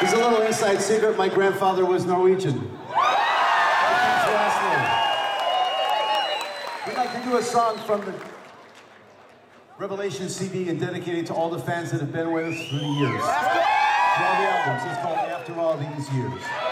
Here's a little inside secret. My grandfather was Norwegian. We'd like to do a song from the Revelation CD and dedicate it to all the fans that have been with us through the years. All the albums. It's called After All These Years.